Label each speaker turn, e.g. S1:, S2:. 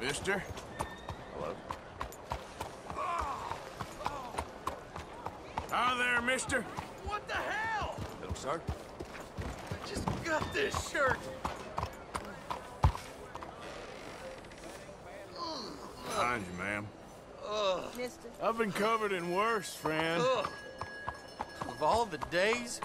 S1: Mister?
S2: Hello?
S1: Hi there, mister.
S3: What the hell?
S2: Hello, sir.
S3: I just got this shirt.
S1: Behind you, ma'am.
S4: Mister.
S1: I've been covered in worse, friend.
S3: Ugh. Of all the days,